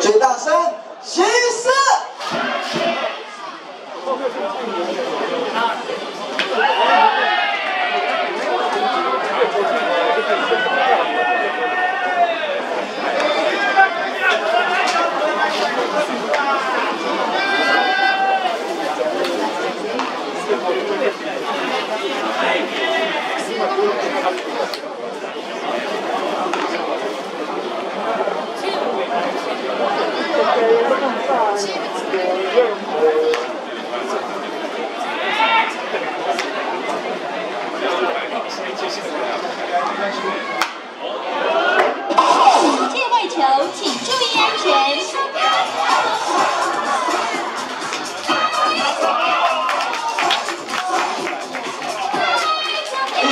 九大山，行四。チーム。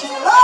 she loves